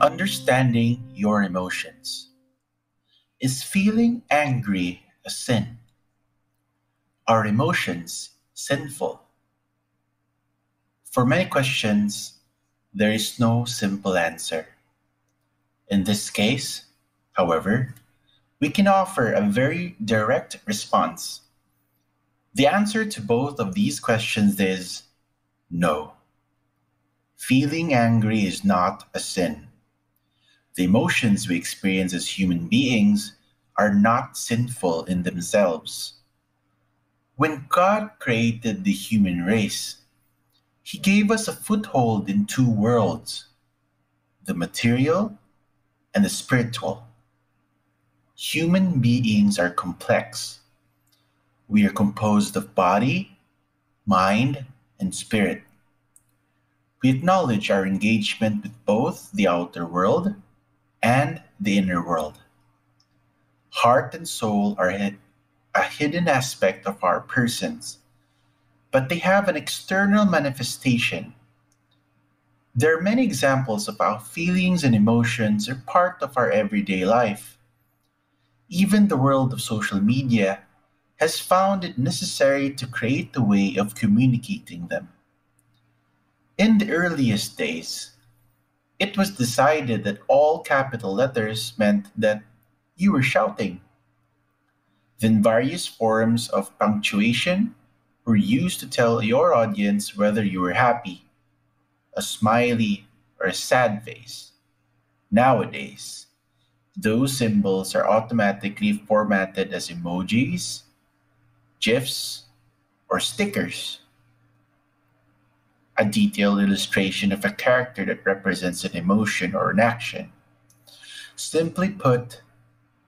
Understanding your emotions. Is feeling angry a sin? Are emotions sinful? For many questions, there is no simple answer. In this case, however, we can offer a very direct response. The answer to both of these questions is no. Feeling angry is not a sin. The emotions we experience as human beings are not sinful in themselves. When God created the human race, He gave us a foothold in two worlds the material and the spiritual. Human beings are complex. We are composed of body, mind, and spirit. We acknowledge our engagement with both the outer world and the inner world. Heart and soul are a hidden aspect of our persons, but they have an external manifestation there are many examples of how feelings and emotions are part of our everyday life. Even the world of social media has found it necessary to create a way of communicating them. In the earliest days, it was decided that all capital letters meant that you were shouting. Then various forms of punctuation were used to tell your audience whether you were happy a smiley, or a sad face. Nowadays, those symbols are automatically formatted as emojis, GIFs, or stickers. A detailed illustration of a character that represents an emotion or an action. Simply put,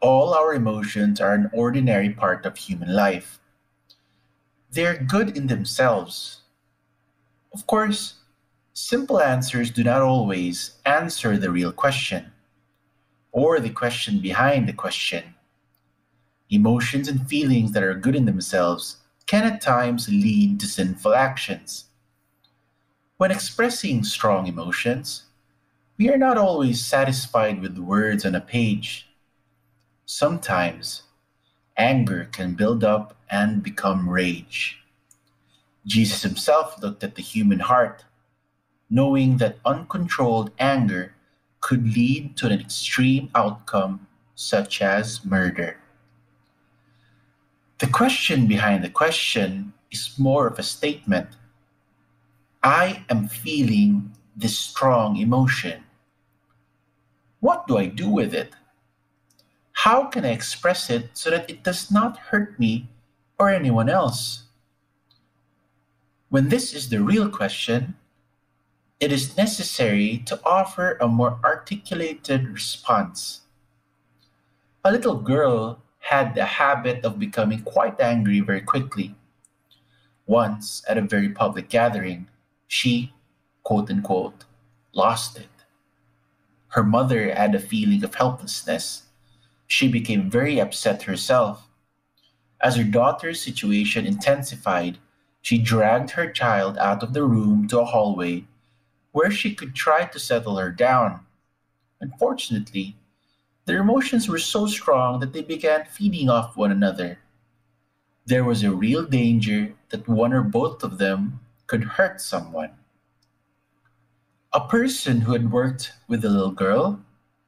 all our emotions are an ordinary part of human life. They're good in themselves. Of course, Simple answers do not always answer the real question or the question behind the question. Emotions and feelings that are good in themselves can at times lead to sinful actions. When expressing strong emotions, we are not always satisfied with words on a page. Sometimes, anger can build up and become rage. Jesus himself looked at the human heart knowing that uncontrolled anger could lead to an extreme outcome such as murder. The question behind the question is more of a statement. I am feeling this strong emotion. What do I do with it? How can I express it so that it does not hurt me or anyone else? When this is the real question, it is necessary to offer a more articulated response. A little girl had the habit of becoming quite angry very quickly. Once, at a very public gathering, she, quote unquote, lost it. Her mother had a feeling of helplessness. She became very upset herself. As her daughter's situation intensified, she dragged her child out of the room to a hallway where she could try to settle her down. Unfortunately, their emotions were so strong that they began feeding off one another. There was a real danger that one or both of them could hurt someone. A person who had worked with the little girl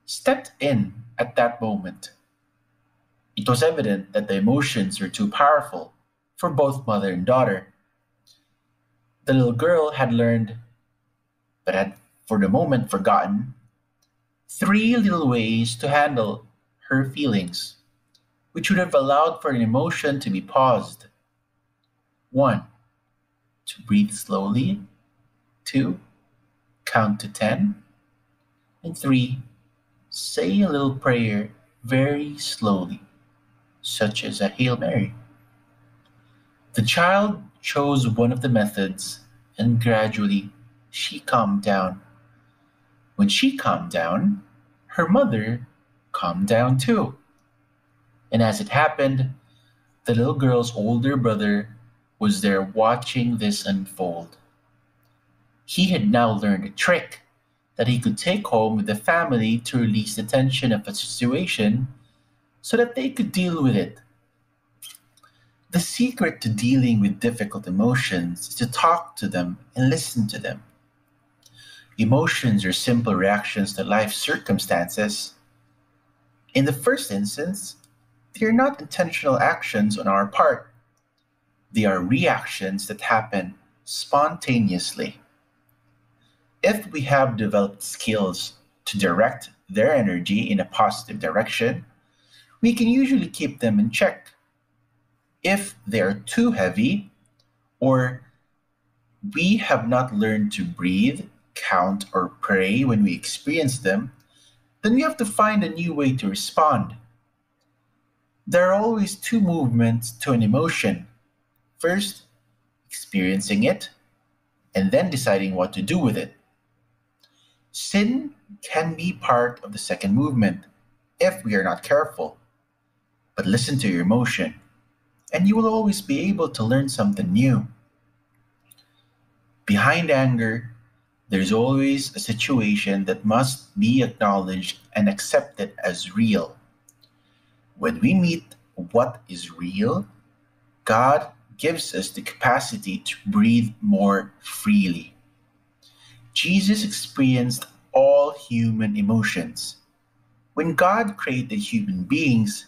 stepped in at that moment. It was evident that the emotions were too powerful for both mother and daughter. The little girl had learned but had for the moment forgotten, three little ways to handle her feelings, which would have allowed for an emotion to be paused. One, to breathe slowly. Two, count to ten. And three, say a little prayer very slowly, such as a Hail Mary. The child chose one of the methods and gradually she calmed down. When she calmed down, her mother calmed down too. And as it happened, the little girl's older brother was there watching this unfold. He had now learned a trick that he could take home with the family to release the tension of a situation so that they could deal with it. The secret to dealing with difficult emotions is to talk to them and listen to them. Emotions are simple reactions to life circumstances. In the first instance, they are not intentional actions on our part. They are reactions that happen spontaneously. If we have developed skills to direct their energy in a positive direction, we can usually keep them in check. If they are too heavy, or we have not learned to breathe, count, or pray when we experience them, then we have to find a new way to respond. There are always two movements to an emotion first, experiencing it, and then deciding what to do with it. Sin can be part of the second movement if we are not careful. But listen to your emotion, and you will always be able to learn something new. Behind anger, there's always a situation that must be acknowledged and accepted as real. When we meet what is real, God gives us the capacity to breathe more freely. Jesus experienced all human emotions. When God created human beings,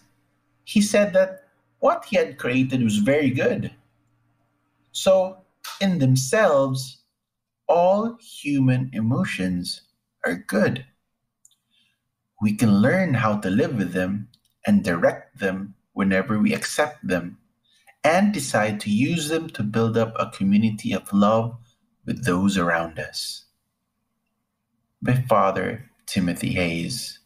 he said that what he had created was very good. So, in themselves, all human emotions are good. We can learn how to live with them and direct them whenever we accept them and decide to use them to build up a community of love with those around us. By Father Timothy Hayes.